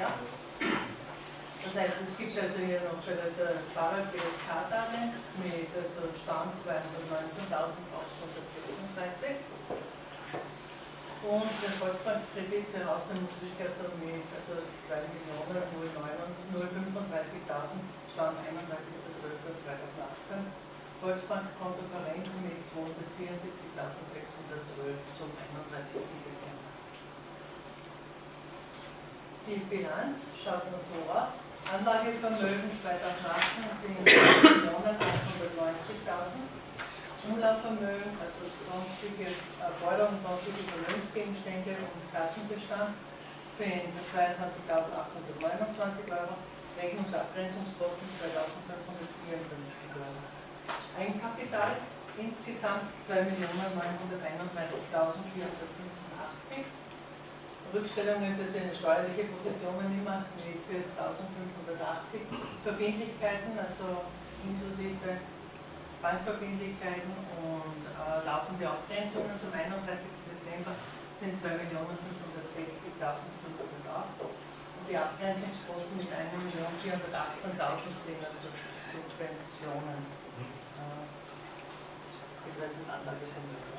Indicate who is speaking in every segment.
Speaker 1: Ja? Das heißt, es gibt also hier noch schon das Barer BSK-Darlehen mit also Stand 219.836 und der Volksbankkredit für Haus der Musik also mit also 2.035.000 Stand 31.12.2018 Volksbankkonto Korrent mit 274.612 zum 31. Dezember. Die Bilanz schaut nur so aus. Anlagevermögen 2018 sind 1.890.000. Umlaufvermögen, also sonstige Erforderungen, sonstige Vermögensgegenstände und Kassenbestand sind 22.829 Euro, Rechnungsabgrenzungskosten 2.554 Euro. Eigenkapital insgesamt 2.931.485 Rückstellungen für seine steuerliche Positionen immer mit 40.580 Verbindlichkeiten, also inklusive Bankverbindlichkeiten und äh, laufende Abgrenzungen zum 31. Dezember sind 2.560.708 und die Abgrenzungskosten mit 1.418.000 sind also Subventionen äh, betreffend Anlagevermögen.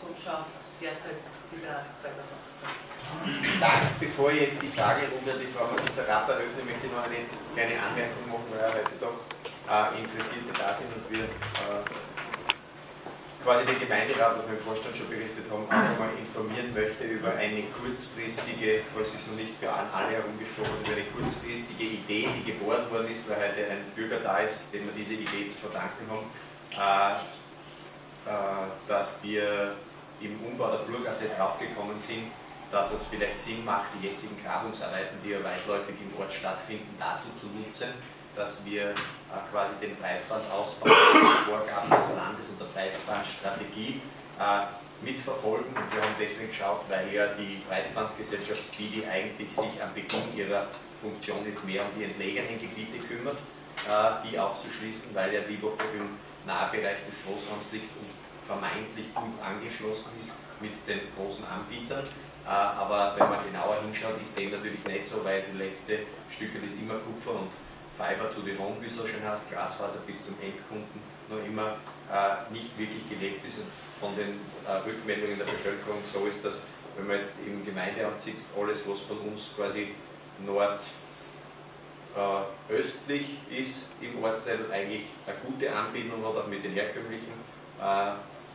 Speaker 1: So schaut derzeit die Bilanz 2018.
Speaker 2: Dank. Bevor ich jetzt die Fragerunde an die Frau Magister Rapper eröffne, möchte ich noch eine kleine Anmerkung machen, weil er heute doch äh, Interessierte da sind und wir äh, quasi den Gemeinderat, wir im Vorstand schon berichtet haben, auch einmal informieren möchte über eine kurzfristige, falls es noch nicht für alle herumgesprochen über eine kurzfristige Idee, die geboren worden ist, weil heute ein Bürger da ist, dem wir diese Idee zu verdanken haben, äh, äh, dass wir im Umbau der Flurgasse draufgekommen sind, dass es vielleicht Sinn macht, die jetzigen Grabungsarbeiten, die ja weitläufig im Ort stattfinden, dazu zu nutzen, dass wir äh, quasi den Breitbandausbau, Vorgaben des Landes und der Breitbandstrategie äh, mitverfolgen. Und wir haben deswegen geschaut, weil ja die Breitbandgesellschaft Speedy eigentlich sich am Beginn ihrer Funktion jetzt mehr um die entlegenen Gebiete kümmert, äh, die aufzuschließen, weil ja die Woche im Nahbereich des Großraums liegt und vermeintlich gut angeschlossen ist mit den großen Anbietern. Äh, aber wenn man genauer hinschaut, ist dem natürlich nicht so, weil die letzte Stücke ist immer Kupfer und Fiber to the Home, wie es so schön heißt, Glasfaser bis zum Endkunden, noch immer äh, nicht wirklich gelebt ist und von den äh, Rückmeldungen der Bevölkerung so ist, dass wenn man jetzt im Gemeindeamt sitzt, alles was von uns quasi nordöstlich ist im Ortsteil eigentlich eine gute Anbindung hat, auch mit den herkömmlichen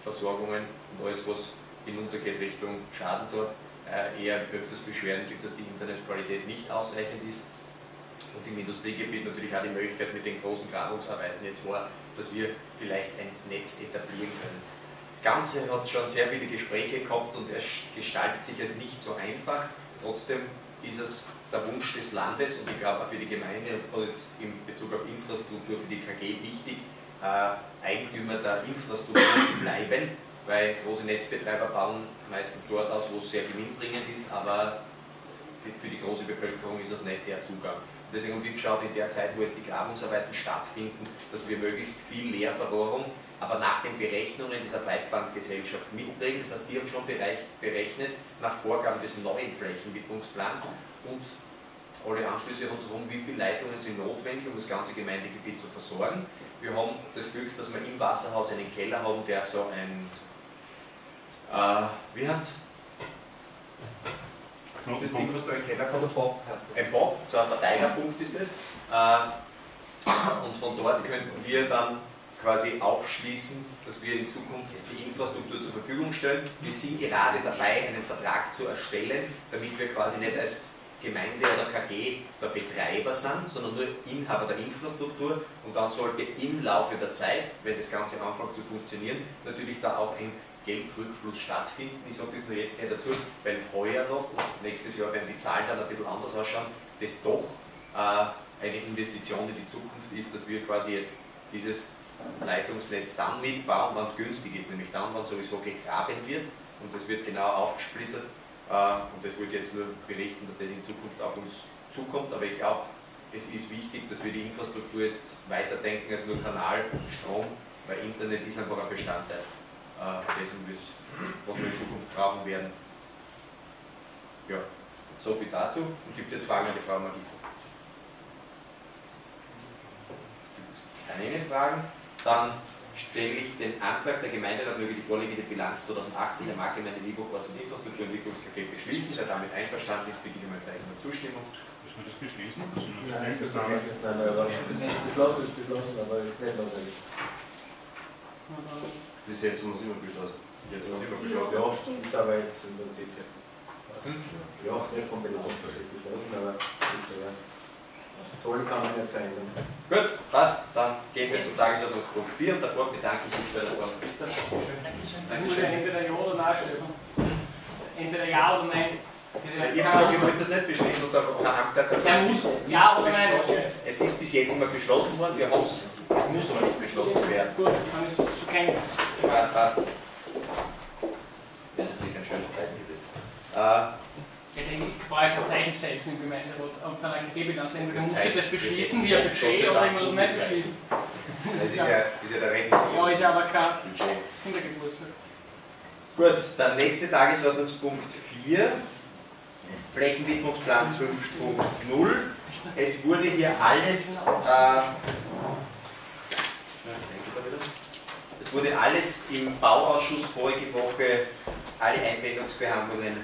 Speaker 2: Versorgungen und alles, was hinuntergeht Richtung Schadendorf, äh, eher öfters Beschwerden gibt, dass die Internetqualität nicht ausreichend ist. Und im Industriegebiet natürlich auch die Möglichkeit mit den großen Grabungsarbeiten jetzt war, dass wir vielleicht ein Netz etablieren können. Das Ganze hat schon sehr viele Gespräche gehabt und es gestaltet sich als nicht so einfach. Trotzdem ist es der Wunsch des Landes und ich glaube auch für die Gemeinde und jetzt in Bezug auf Infrastruktur für die KG wichtig, äh, Eigentümer der Infrastruktur zu bleiben, weil große Netzbetreiber bauen meistens dort aus, wo es sehr gewinnbringend ist, aber für die große Bevölkerung ist das nicht der Zugang. Deswegen haben wir geschaut, in der Zeit, wo jetzt die Grabungsarbeiten stattfinden, dass wir möglichst viel Leerverrohrung, aber nach den Berechnungen dieser Breitbandgesellschaft mitbringen. Das heißt, die haben schon berechnet, nach Vorgaben des neuen Flächenwidmungsplans und alle Anschlüsse rundherum, wie viele Leitungen sind notwendig, um das ganze Gemeindegebiet zu versorgen. Wir haben das Glück, dass wir im Wasserhaus einen Keller haben, der so ein, äh, wie heißt es? Das Ding, was du im Keller. Also Bob heißt das. Ein Bob, so ein Verteilerpunkt ist das. Äh, und von dort könnten wir dann quasi aufschließen, dass wir in Zukunft die Infrastruktur zur Verfügung stellen. Wir sind gerade dabei, einen Vertrag zu erstellen, damit wir quasi nicht als Gemeinde oder KG der Betreiber sind, sondern nur Inhaber der Infrastruktur und dann sollte im Laufe der Zeit, wenn das Ganze anfängt zu funktionieren, natürlich da auch ein Geldrückfluss stattfinden. Ich sage das nur jetzt nicht dazu, weil heuer noch und nächstes Jahr werden die Zahlen dann ein bisschen anders ausschauen, das doch äh, eine Investition in die Zukunft ist, dass wir quasi jetzt dieses Leitungsnetz dann mitbauen, wenn es günstig ist, nämlich dann, wenn sowieso gegraben wird und das wird genau aufgesplittert und das wollte ich jetzt nur berichten, dass das in Zukunft auf uns zukommt. Aber ich glaube, es ist wichtig, dass wir die Infrastruktur jetzt weiterdenken als nur Kanal, Strom, weil Internet ist einfach ein Bestandteil äh, dessen, was wir in Zukunft brauchen werden. Ja, So viel dazu. Und gibt es jetzt Fragen an die Frau Magister? Gibt es keine Fragen? Dann stelle ich den Antrag der Gemeinderat möge die vorliegende Bilanz 2018 der Marktgemeinde Lieburg und Infrastrukturentwicklungspaket beschließen. Wer damit einverstanden ist, bitte ich um ein Zeichen der Zustimmung.
Speaker 3: Müssen wir das beschließen?
Speaker 4: Nein, das ist nicht beschlossen ist beschlossen, aber es ist nicht notwendig.
Speaker 5: Bis jetzt muss immer beschlossen.
Speaker 2: Jetzt muss ich mal
Speaker 4: Ja,
Speaker 2: beschlossen.
Speaker 4: ist aber jetzt im Prinzip ja, nicht vom Betonverschied beschlossen, aber ist ja. Zollen kann man nicht verändern.
Speaker 2: Gut, passt. Dann gehen wir zum Tagesordnungspunkt 4 und davor bedanke ich mich bei der.
Speaker 6: Ich muss ja entweder Ja oder Nein Stefan. Entweder Ja oder Nein.
Speaker 2: Ich habe gesagt, ihr wollt es nicht beschließen und da kann Angst hat
Speaker 6: Ja, muss. Ja oder Nein.
Speaker 2: beschlossen. Es ist bis jetzt immer beschlossen worden, wir haben es. Es muss aber nicht beschlossen werden.
Speaker 6: Gut, dann ist es zu Kenntnis.
Speaker 2: Ja, passt. Wäre natürlich ein schönes Zeichen gewesen. Äh,
Speaker 6: Ich denke, ich brauche kein Zeichen setzen im Gemeinderat auf einer KG-Bilanz. Entweder muss ich das beschließen wie ein Budget oder
Speaker 2: Dank
Speaker 6: muss
Speaker 2: nicht
Speaker 6: nicht beschließen.
Speaker 2: das ist ja,
Speaker 6: ja,
Speaker 2: ist ja der Rechnung.
Speaker 6: ja, ist ja aber kein
Speaker 2: Budget.
Speaker 6: Kindergeburtstag.
Speaker 2: Gut, der nächste Tagesordnungspunkt 4, Flächenwidmungsplan 5.0. Es wurde hier alles, äh, es wurde alles im Bauausschuss vorige Woche, alle Einwendungsbehandlungen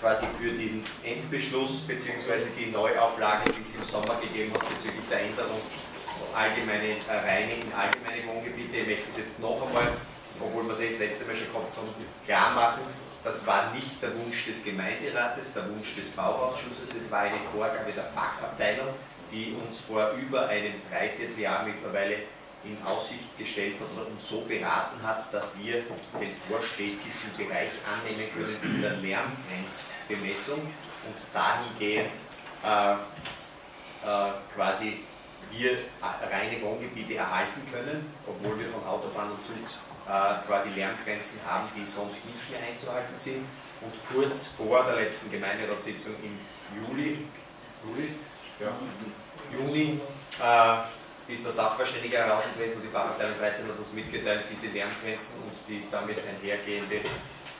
Speaker 2: quasi für den Endbeschluss bzw. die Neuauflage, die es im Sommer gegeben hat bezüglich der Änderung allgemeine äh, Reinigen, allgemeine Wohngebiete. Ich möchte es jetzt noch einmal obwohl wir es eh das letzte Mal schon gehabt haben, klar machen, das war nicht der Wunsch des Gemeinderates, der Wunsch des Bauausschusses, es war eine Vorgabe der Fachabteilung, die uns vor über einem Dreivierteljahr mittlerweile in Aussicht gestellt hat oder uns so beraten hat, dass wir den vorstädtischen Bereich annehmen können in der Lärmgrenzbemessung und dahingehend äh, äh, quasi wir reine Wohngebiete erhalten können, obwohl wir von Autobahn und Zug äh, quasi Lärmgrenzen haben, die sonst nicht mehr einzuhalten sind. Und kurz vor der letzten Gemeinderatssitzung im Juli, Juli, ja, Juni, äh, ist der Sachverständige heraus gewesen und die Fachabteilung 13 hat uns mitgeteilt, diese Lärmgrenzen und die damit einhergehende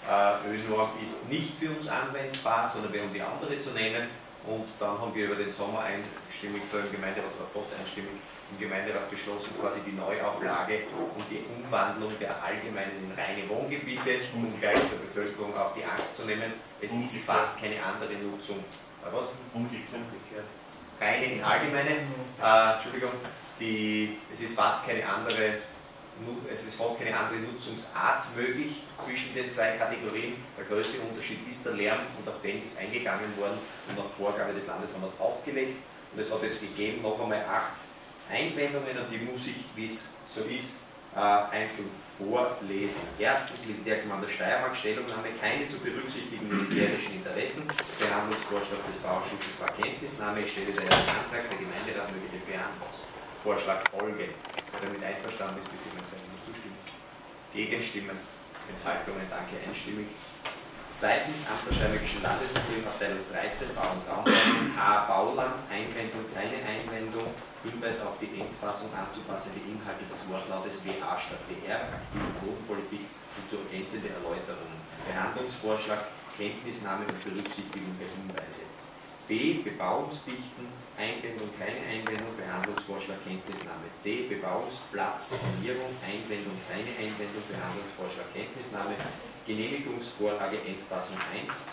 Speaker 2: äh, Ölnorm ist nicht für uns anwendbar, sondern wir haben die andere zu nehmen. Und dann haben wir über den Sommer einstimmig da im Gemeinderat, oder fast einstimmig im Gemeinderat beschlossen, quasi die Neuauflage und die Umwandlung der allgemeinen in reine Wohngebiete, um gleich der Bevölkerung auch die Angst zu nehmen. Es ist fast keine andere Nutzung. Was?
Speaker 3: Umgekehrt.
Speaker 2: Reine in allgemeine, äh, Entschuldigung, die, es ist fast keine andere es ist fast keine andere Nutzungsart möglich zwischen den zwei Kategorien. Der größte Unterschied ist der Lärm und auf den ist eingegangen worden und nach Vorgabe des Landes haben wir es aufgelegt. Und es hat jetzt gegeben noch einmal acht Einwendungen und die muss ich, wie es so ist, äh, einzeln vorlesen. Erstens Militärkommando Steiermark, Stellungnahme, keine zu berücksichtigen militärischen Interessen. Behandlungsvorschlag des Bauausschusses war Kenntnisnahme. Ich stelle daher den Antrag, der Gemeinderat möge den Behandlungsvorschlag folgen. Wer damit einverstanden ist, bitte mein Zeichen der Zustimmung. Gegenstimmen, Enthaltungen, danke, einstimmig. Zweitens, Amt der Steiermärkischen Landesregierung, Abteilung 13, Bau und Raumplanung, A. Bauland, Einwendung, keine Einwendung, Hinweis auf die Endfassung anzupassende Inhalte des Wortlautes WA statt WR, aktive Bodenpolitik und zu ergänzende Erläuterungen. Behandlungsvorschlag, Kenntnisnahme und Berücksichtigung der Hinweise. B. Bebauungsdichten, Einwendung, keine Einwendung, Behandlungsvorschlag, Kenntnisnahme. C. Bebauungsplatz, Zonierung, Einwendung, keine Einwendung, Behandlungsvorschlag, Kenntnisnahme. Genehmigungsvorlage, Endfassung 1.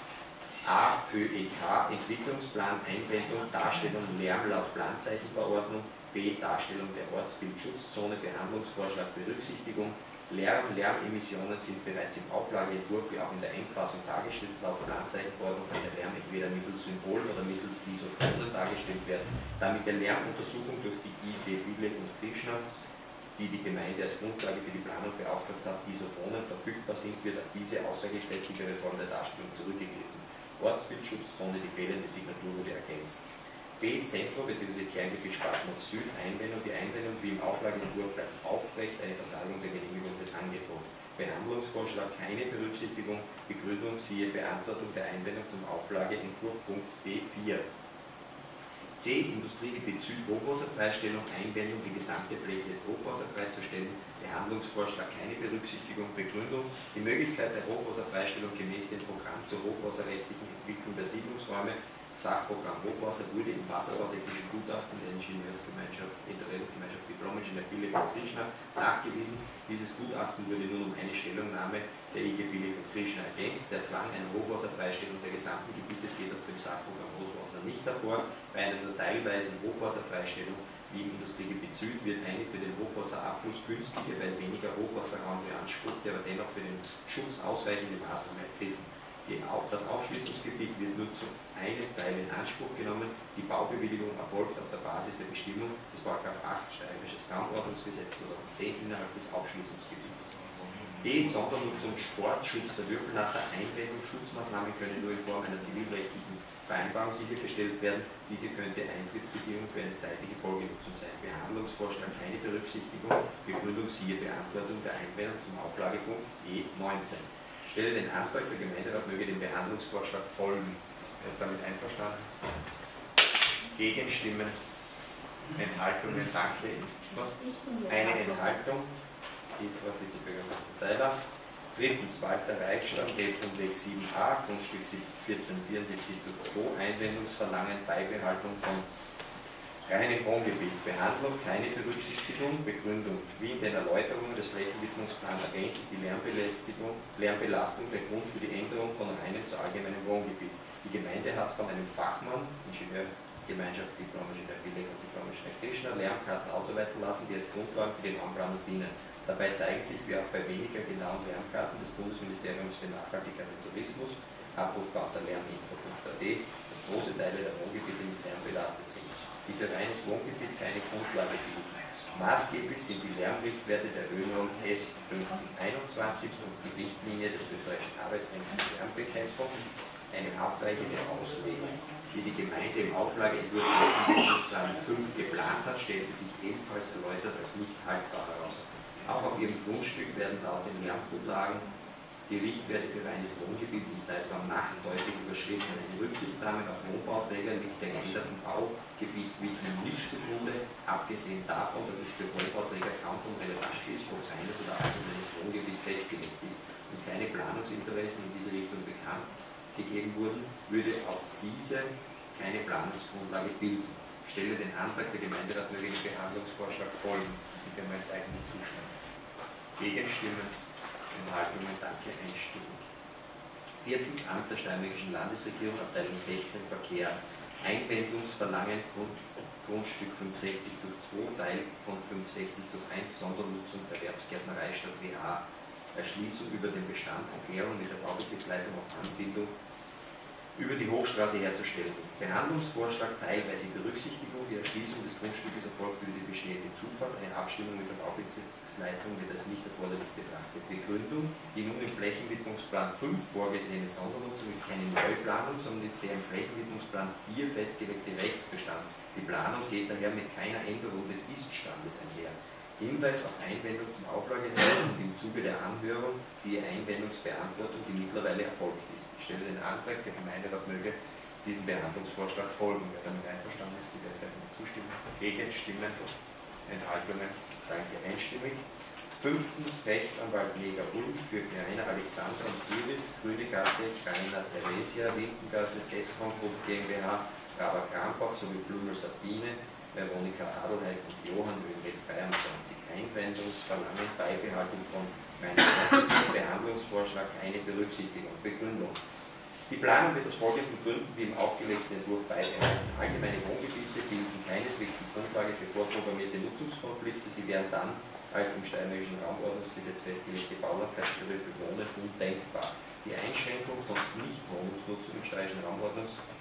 Speaker 2: A. ÖEK, Entwicklungsplan, Einwendung, Darstellung Lärm laut Planzeichenverordnung. B. Darstellung der Ortsbildschutzzone, Behandlungsvorschlag, Berücksichtigung. Lärm, Lärmemissionen sind bereits im Auflageentwurf wie auch in der Endfassung dargestellt. Laut Planzeichenverordnung kann der entweder mittels Symbolen oder mittels Isophonen dargestellt werden. Da mit der Lärmuntersuchung durch die IG Büble und Krishna, die die Gemeinde als Grundlage für die Planung beauftragt hat, Isophonen verfügbar sind, wird auf diese aussagekräftigere Form der Darstellung zurückgegriffen. Ortsbildschutzzone, die fehlende Signatur wurde ergänzt. B. Zentrum bzw. Kleingebietspartner Süd, Einwendung. Die Einwendung wie im Auflageentwurf bleibt aufrecht, eine Versagung der Genehmigung wird angedroht. Behandlungsvorschlag keine Berücksichtigung, Begründung siehe Beantwortung der Einwendung zum Auflageentwurf Punkt B4. C. Industriegebiet Süd Hochwasserfreistellung, Einwendung, die gesamte Fläche ist hochwasserfrei zu stellen, Behandlungsvorschlag keine Berücksichtigung, Begründung, die Möglichkeit der Hochwasserfreistellung gemäß dem Programm zur hochwasserrechtlichen Entwicklung der Siedlungsräume, Sachprogramm Hochwasser wurde im wasserbautechnischen Gutachten der Ingenieursgemeinschaft, Interessengemeinschaft Diplom-Ingenieur Billig und Krishna nachgewiesen. Dieses Gutachten wurde nun um eine Stellungnahme der IG Billig und Krishna ergänzt. Der Zwang einer Hochwasserfreistellung der gesamten Gebietes geht aus dem Sachprogramm Hochwasser nicht hervor. Bei einer nur teilweisen Hochwasserfreistellung wie im Industriegebiet Süd wird eine für den Hochwasserabfluss günstige, weil weniger Hochwasserraum beanspruchte, aber dennoch für den Schutz ausreichende Maßnahme ergriffen. Die, das Aufschließungsgebiet wird nur zu einem Teil in Anspruch genommen. Die Baubewilligung erfolgt auf der Basis der Bestimmung des § 8 Steirisches Raumordnungsgesetz 2010 innerhalb des Aufschließungsgebietes. D. Sondernutzung Sportschutz der Würfelnatter Einwendung Schutzmaßnahmen können nur in Form einer zivilrechtlichen Vereinbarung sichergestellt werden. Diese könnte Eintrittsbedingung für eine zeitliche Folgenutzung sein. Behandlungsvorschlag keine Berücksichtigung. Begründung siehe Beantwortung der Einwendung zum Auflagepunkt E19 stelle den Antrag, der Gemeinderat möge dem Behandlungsvorschlag folgen. Wer ist damit einverstanden? Gegenstimmen? Enthaltungen? Danke. Eine Enthaltung. Die Frau Vizebürgermeister Teiler. Drittens, Walter Reichschlag, Weg 7a, Grundstück 1474 durch 2, Einwendungsverlangen, Beibehaltung von Reine Wohngebiet. Behandlung, keine Berücksichtigung. Begründung. Wie in den Erläuterungen des Flächenwidmungsplans erwähnt, ist die Lärmbelastung, Lärmbelastung der Grund für die Änderung von reinem zu allgemeinem Wohngebiet. Die Gemeinde hat von einem Fachmann, Ingenieurgemeinschaft Diplom-Ingenieur Billig und Diplom-Ingenieur Tischner, Lärmkarten ausarbeiten lassen, die als Grundlagen für die Raumplanung dienen. Dabei zeigen sich, wie auch bei weniger genauen Lärmkarten des Bundesministeriums für Nachhaltigkeit und Tourismus, abrufbar unter lärminfo.at, dass große Teile der Wohngebiete mit Lärm belastet sind die für reines Wohngebiet keine Grundlage bieten. Maßgeblich sind die Lärmrichtwerte der ÖNOM S 5021 und die Richtlinie des österreichischen Arbeitsrechts für Lärmbekämpfung eine abweichende Auslegung, die die Gemeinde im Auflageentwurf Entwicklungsplan 5 geplant hat, stellte sich ebenfalls erläutert als nicht haltbar heraus. Auch auf ihrem Grundstück werden laut den Lärmgrundlagen die Richtwerte für reines Wohngebiet im Zeitraum nach deutlich überschritten. Eine Rücksichtnahme auf Wohnbauträger liegt der geänderten Baugebietswidmung nicht zugrunde, abgesehen davon, dass es für Wohnbauträger kaum von Relevanz ist, ob seines oder allgemeines Wohngebiet festgelegt ist und keine Planungsinteressen in diese Richtung bekannt gegeben wurden, würde auch diese keine Planungsgrundlage bilden. Ich stelle den Antrag, der Gemeinderat möge dem Behandlungsvorschlag folgen. Bitte um ein Zeichen zustimmen. Gegenstimmen Enthaltungen, danke, einstimmig. Viertens, Amt der Steinmärkischen Landesregierung, Abteilung 16, Verkehr. Einwendungsverlangen, Grund, Grundstück 560 durch 2, Teil von 560 durch 1, Sondernutzung Erwerbsgärtnerei statt WH. Erschließung über den Bestand, Erklärung mit der Baubezirksleitung auf Anbindung über die Hochstraße herzustellen ist. Behandlungsvorschlag teilweise Berücksichtigung, die Erschließung des Grundstückes erfolgt über die bestehende Zufahrt, eine Abstimmung mit der Baubezirksleitung wird als nicht erforderlich betrachtet. Begründung, die nun im Flächenwidmungsplan 5 vorgesehene Sondernutzung ist keine Neuplanung, sondern ist der im Flächenwidmungsplan 4 festgelegte Rechtsbestand. Die Planung geht daher mit keiner Änderung des Iststandes einher. Hinweis auf Einwendung zum Auflageentwurf und im Zuge der Anhörung siehe Einwendungsbeantwortung, die mittlerweile erfolgt ist. Ich stelle den Antrag, der Gemeinderat möge diesem Behandlungsvorschlag folgen. Wer damit einverstanden ist, bitte ein Zeichen zustimmen. Gegenstimmen, Enthaltungen, danke einstimmig. Fünftens, Rechtsanwalt Lega Ulf für Kleiner Alexander und Iris, Grüne Gasse, Kleiner Theresia, Lindengasse, Tescom Group GmbH, Raba Krambach sowie Blumel Sabine, Veronika Adelheid und Johann Möhring 23 Einwendungsverlangen Beibehaltung von meinem Behandlungsvorschlag keine Berücksichtigung. Begründung. Die Planung wird aus folgenden Gründen wie im aufgelegten Entwurf beibehalten. Allgemeine Wohngebiete bilden keineswegs die Grundlage für vorprogrammierte Nutzungskonflikte. Sie werden dann als im Steinmärkischen Raumordnungsgesetz festgelegte Baulandheitsberufe Wohnen undenkbar. Die Einschränkung von Nichtwohnungsnutzung im Steirischen Raumordnungsgesetz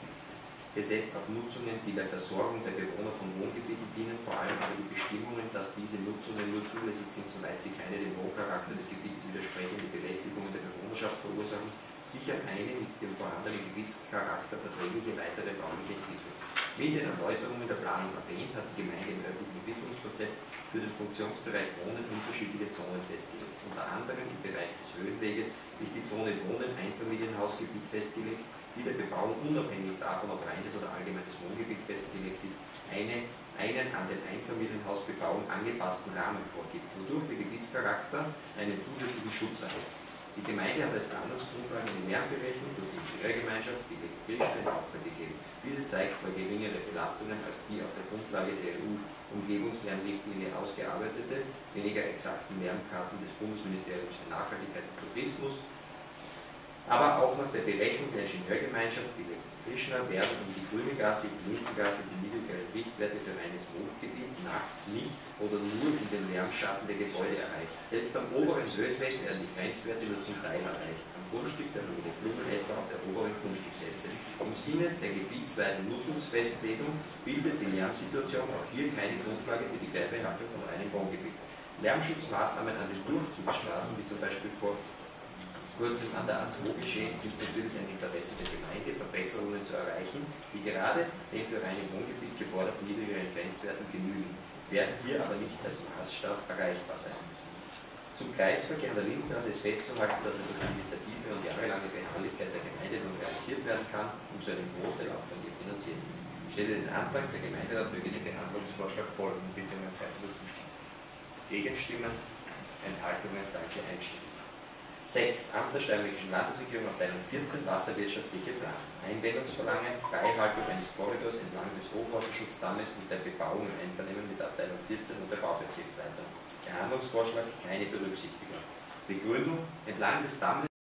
Speaker 2: Gesetz auf Nutzungen, die der Versorgung der Bewohner von Wohngebieten dienen, vor allem aber die Bestimmungen, dass diese Nutzungen nur zulässig sind, soweit sie keine dem Wohncharakter des Gebietes widersprechende Belästigungen der Bewohnerschaft verursachen, sichert eine mit dem vorhandenen Gebietscharakter verträgliche weitere bauliche Entwicklung. Wie in den Erläuterungen der Planung erwähnt, hat die Gemeinde im örtlichen Entwicklungskonzept für den Funktionsbereich Wohnen unterschiedliche Zonen festgelegt. Unter anderem im Bereich des Höhenweges ist die Zone Wohnen Einfamilienhausgebiet festgelegt, die der Bebauung unabhängig davon, ob reines oder allgemeines Wohngebiet festgelegt ist, eine, einen an den Einfamilienhausbebauung angepassten Rahmen vorgibt, wodurch der Gebietscharakter einen zusätzlichen Schutz erhält. Die Gemeinde hat als Planungsgrundlage eine Lärmberechnung durch die Ingenieurgemeinschaft, die in Auftrag gegeben. Diese zeigt zwar geringere Belastungen als die auf der Grundlage der EU-Umgebungslärmrichtlinie ausgearbeitete, weniger exakten Lärmkarten des Bundesministeriums für Nachhaltigkeit und Tourismus, aber auch nach der Berechnung der Ingenieurgemeinschaft Billig Krishna werden um die Grüne Gasse, die Lindengasse die niedrigeren Richtwerte für reines Wohngebiet nachts nicht oder nur in den Lärmschatten der Gebäude erreicht. Selbst am oberen Höchstwert werden die Grenzwerte nur zum Teil erreicht. Am Grundstück der Familie Blumen etwa auf der oberen Grundstückshälfte. Im Sinne der gebietsweisen Nutzungsfestlegung bildet die Lärmsituation auch hier keine Grundlage für die Beibehaltung von reinem Wohngebiet. Lärmschutzmaßnahmen an den Durchzugsstraßen, wie zum Beispiel vor kurzem an der A2 geschehen, sind natürlich ein Interesse der Gemeinde, Verbesserungen zu erreichen, die gerade den für reine Wohngebiet geforderten niedrigeren Grenzwerten genügen, werden hier aber nicht als Maßstab erreichbar sein. Zum Kreisverkehr an der Lindengasse ist festzuhalten, dass er durch die Initiative und jahrelange Beharrlichkeit der Gemeinde nun realisiert werden kann und zu einem Großteil auch von ihr finanziert. Ich stelle den Antrag, der Gemeinderat möge den Behandlungsvorschlag folgen. Bitte um ein Zeichen. Gegenstimmen, Enthaltungen, danke, einstimmig. 6. Amt der Steirischen Landesregierung Abteilung 14 Wasserwirtschaftliche Planung. Einwendungsverlangen, Freihaltung eines Korridors entlang des Hochwasserschutzdammes und der Bebauung im Einvernehmen mit Abteilung 14 und der Baubezirksleitung. Der Handlungsvorschlag keine Berücksichtigung. Begründung, entlang des Dammes